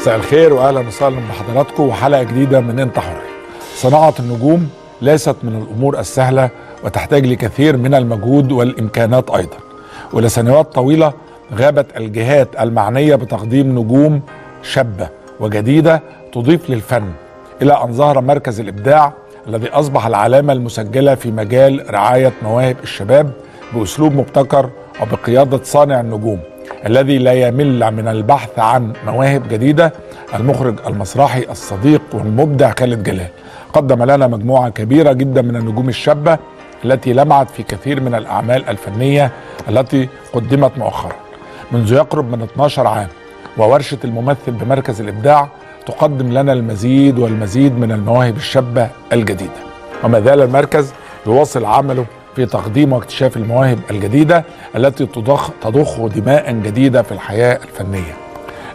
مساء الخير واهلا وسهلا بحضراتكم وحلقة جديدة من انت حر. صناعة النجوم ليست من الأمور السهلة وتحتاج لكثير من المجهود والإمكانات أيضا. ولسنوات طويلة غابت الجهات المعنية بتقديم نجوم شابة وجديدة تضيف للفن إلى أن ظهر مركز الإبداع الذي أصبح العلامة المسجلة في مجال رعاية مواهب الشباب بأسلوب مبتكر وبقيادة صانع النجوم الذي لا يمل من البحث عن مواهب جديدة المخرج المسرحي الصديق والمبدع خالد جلال. قدم لنا مجموعة كبيرة جدا من النجوم الشابة التي لمعت في كثير من الأعمال الفنية التي قدمت مؤخرا. منذ يقرب من 12 عام وورشة الممثل بمركز الإبداع تقدم لنا المزيد والمزيد من المواهب الشابة الجديدة. وما زال المركز يواصل عمله في تقديم واكتشاف المواهب الجديدة التي تضخ تضخ دماء جديدة في الحياة الفنية.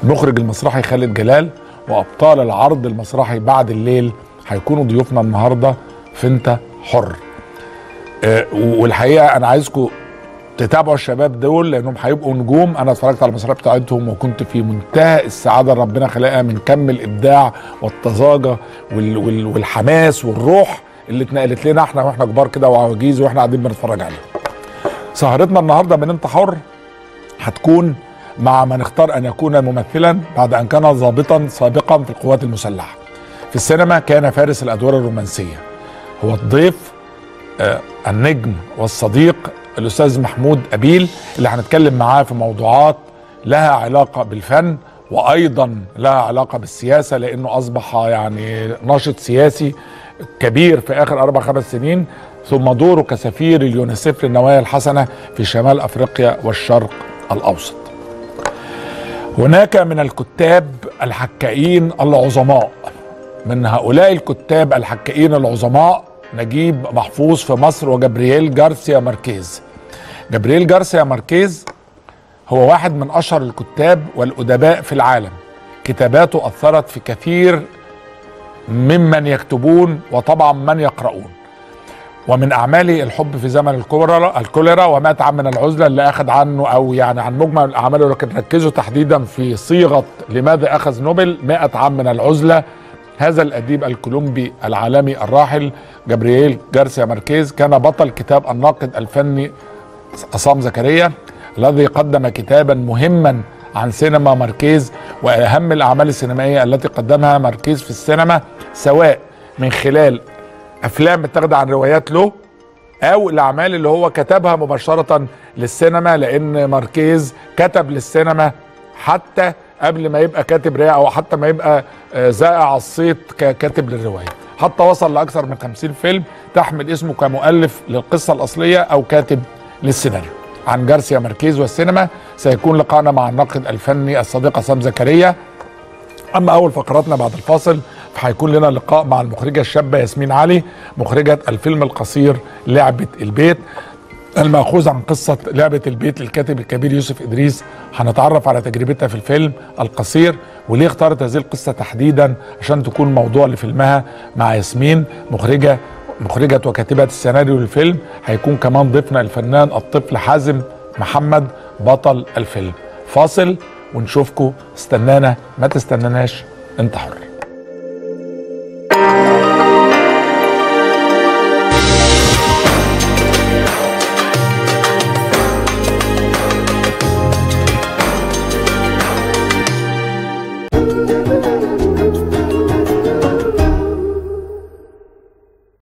المخرج المسرحي خالد جلال وأبطال العرض المسرحي بعد الليل هيكونوا ضيوفنا النهارده في انت حر. أه والحقيقة أنا عايزكم تتابعوا الشباب دول لأنهم هيبقوا نجوم أنا اتفرجت على المسرحية بتاعتهم وكنت في منتهى السعادة ربنا خلقها من كم الإبداع والطزاجه وال وال والحماس والروح اللي اتنقلت لنا إحنا وإحنا كبار كده وعواجيز وإحنا قاعدين بنتفرج عليها. سهرتنا النهارده من انت حر هتكون مع من اختار أن يكون ممثلا بعد أن كان ضابطا سابقا في القوات المسلحة. في السينما كان فارس الأدوار الرومانسية. هو الضيف آه النجم والصديق الأستاذ محمود أبيل اللي هنتكلم معاه في موضوعات لها علاقة بالفن وأيضا لها علاقة بالسياسة لأنه أصبح يعني ناشط سياسي كبير في آخر أربع خمس سنين ثم دوره كسفير اليونيسيف للنوايا الحسنة في شمال أفريقيا والشرق الأوسط. هناك من الكتاب الحكائين العظماء من هؤلاء الكتاب الحكائين العظماء نجيب محفوظ في مصر وجبرييل جارسيا ماركيز. جبريل جارسيا ماركيز هو واحد من أشهر الكتاب والأدباء في العالم. كتاباته أثرت في كثير ممن يكتبون وطبعا من يقرؤون. ومن اعماله الحب في زمن الكوليرا الكوليرا ومات عام من العزلة اللي أخذ عنه أو يعني عن مجمل أعماله. لكن ركزوا تحديدا في صيغة لماذا أخذ نوبل 100 عام من العزلة. هذا الأديب الكولومبي العالمي الراحل جابرييل جارسيا ماركيز كان بطل كتاب الناقد الفني عصام زكريا الذي قدم كتابا مهما عن سينما ماركيز. وأهم الأعمال السينمائية التي قدمها ماركيز في السينما سواء من خلال أفلام متاخده عن روايات له أو الأعمال اللي هو كتبها مباشرة للسينما لأن ماركيز كتب للسينما حتى قبل ما يبقى كاتب روايه أو حتى ما يبقى زائع الصيت ككاتب للرواية. حتى وصل لأكثر من 50 فيلم تحمل اسمه كمؤلف للقصة الأصلية أو كاتب للسيناريو. عن جارسيا ماركيز والسينما سيكون لقاءنا مع الناقد الفني الصديق عصام زكريا. أما أول فقراتنا بعد الفاصل فهيكون لنا لقاء مع المخرجة الشابة ياسمين علي مخرجة الفيلم القصير لعبة البيت المأخوذ عن قصة لعبة البيت للكاتب الكبير يوسف إدريس. هنتعرف على تجربتها في الفيلم القصير وليه اختارت هذه القصة تحديدا عشان تكون موضوع لفيلمها مع ياسمين مخرجة مخرجة وكاتبة السيناريو للفيلم هيكون كمان ضيفنا الفنان الطفل حازم محمد بطل الفيلم. فاصل ونشوفكم استنانا ما تستناناش انت حر.